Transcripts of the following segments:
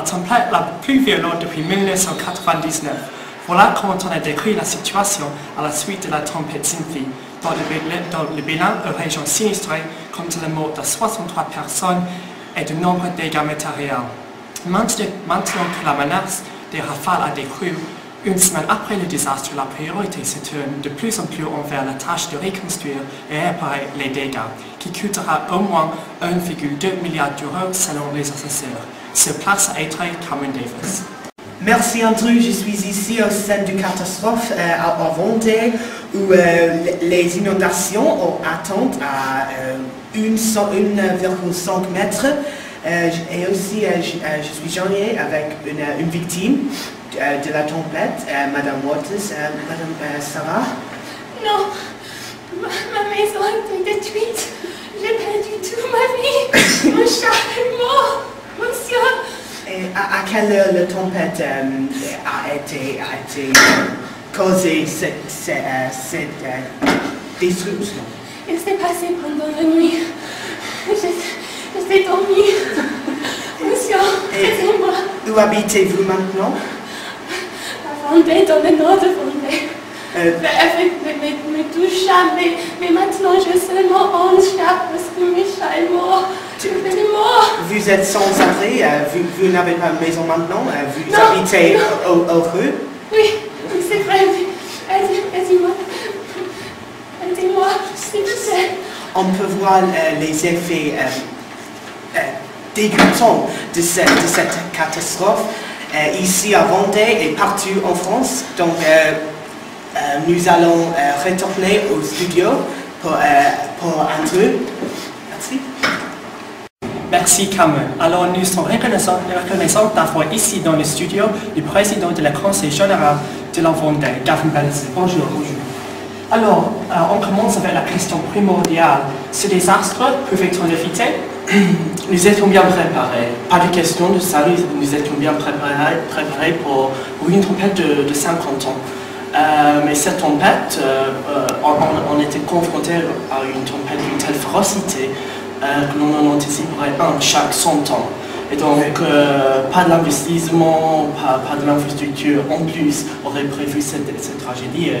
tempête la plus violente depuis 1999. Voilà comment on a décrit la situation à la suite de la tempête Cynthia. Dans le, le bilan aux régions sinistrées, compte la mort de 63 personnes et de nombreux dégâts matériels. Maintenant, maintenant que la menace des rafales a décru, une semaine après le désastre, la priorité se tourne de plus en plus envers la tâche de reconstruire et réparer les dégâts, qui coûtera au moins 1,2 milliard d'euros selon les assesseurs. Sur place à Étreil, Cameron Davis. Merci Andrew, je suis ici au centre de catastrophe euh, à, Vendée où euh, les inondations ont atteint à euh, 1,5 mètres euh, et aussi je, suis joignée avec une, victime de la tempête, euh, Madame Waters, euh, Madame euh, Sarah? Non, ma, ma maison a été détruite. J'ai perdu toute ma vie. Mon chat est mort. Mon chien. Et à, à quelle heure la tempête euh, a été, a été causée cette, cette, euh, cette euh, destruction? Il s'est passé pendant la nuit. Suis dormie. Monsieur, c'est moi. Où habitez-vous maintenant? Vendée, dans le nord de Vendée. Avec mes, mes, deux chats, mais, mais maintenant j'ai seulement 11 chats parce que mes chats est mort. Vous êtes sans abri, euh, vous, vous n'avez pas de maison maintenant, euh, vous Non, habitez non. au, au rue. Oui, c'est vrai. Aide- Aidez-moi. Aidez-moi, s'il vous plaît. On peut voir euh, les effets euh, euh, dégoûtants de cette, de cette catastrophe ici à Vendée et partout en France. Donc, euh, euh, nous allons euh, retourner au studio pour, euh, pour Andrew. Merci. Merci Cameron. Alors nous sommes reconnaissants, d'avoir ici dans le studio le président de la Conseil général de la Vendée, Gavin Bellamy. Bonjour. Bonjour. Alors, euh, on commence avec la question primordiale. Ce désastre pouvait-on éviter Nous étions bien préparés. Pas de question de ça, nous, étions bien préparés, pour, une tempête de, de 50 ans. Euh, mais cette tempête, euh, euh, on, était confronté à une tempête d'une telle férocité que l'on en anticiperait un chaque 100 ans. Et donc, pas de l'investissement, pas, pas de l'infrastructure en plus aurait prévu cette, tragédie.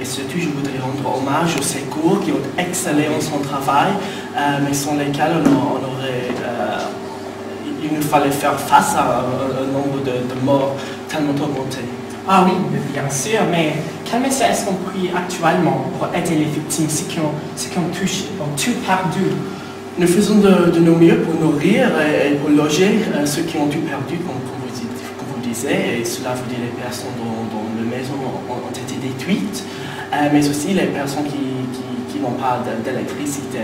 Et surtout, je voudrais rendre hommage aux secours qui ont excellé en son travail, euh, mais sans lesquels on, aurait, euh, il- nous fallait faire face à un, nombre de, morts tellement augmenté. Ah oui, bien sûr, mais quel message est-ce qu'on prie actuellement pour aider les victimes, ceux qui ont, ceux qui ont, touché, ont tout perdu? Nous faisons de, nos mieux pour nourrir et, pour loger euh, ceux qui ont tout perdu, et cela veut dire les personnes dont, dont les maisons ont, ont été détruites, euh, mais aussi les personnes qui, qui- qui n'ont pas d'électricité.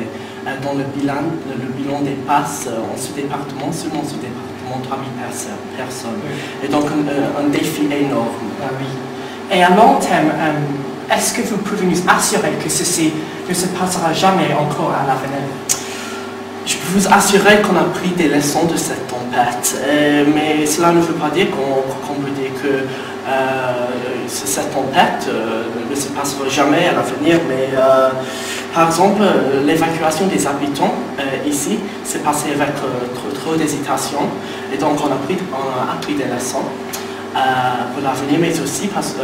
Euh, dans le bilan, le, le bilan dépasse euh, en ce département, seulement ce département, 3000 perso- personnes. Et donc un, euh, un défi énorme. Ah oui. Et à long terme, est-ce que vous pouvez nous assurer que ceci ne se passera jamais encore à l'avenir? Je peux vous assurer qu'on a pris des leçons de cette Euh, mais cela ne veut pas dire qu'on peut dire que euh, ce- cette tempête euh, ne se passera jamais à l'avenir, mais par exemple, l'évacuation des habitants ici s'est passée avec trop, trop d'hésitation, et donc on a, pris, on a appris des leçons. pour l'avenir, mais aussi parce que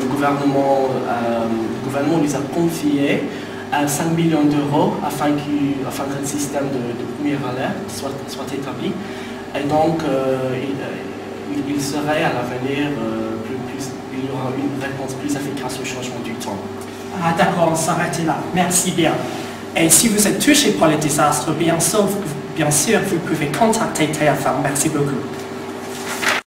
le, gouvernement, le gouvernement nous a confié à 5 millions d'euros afin, qu'il- afin que le système de, de première alerte soit, soit établi. Et donc, euh, il, euh, il- serait à l'avenir, euh, plus, plus- il y aura une réponse plus efficace au changement du temps. Ah d'accord, on s'arrête là. Merci bien. Et si vous êtes touché par le désastre, bien sûr, bien sûr vous pouvez contacter TFM. Merci beaucoup.